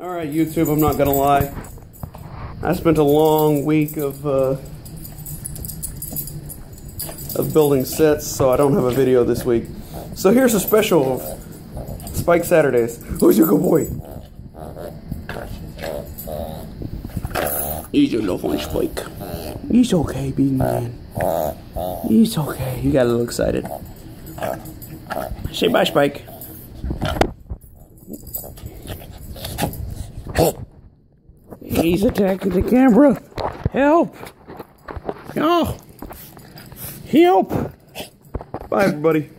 All right, YouTube, I'm not gonna lie. I spent a long week of uh, of building sets, so I don't have a video this week. So here's a special of Spyke Saturdays. Who's your good boy? He's your little one, Spyke. He's okay, being man. He's okay. You got a little excited. Say bye, Spyke. He's attacking the camera. Help! Oh! Help! Bye, everybody.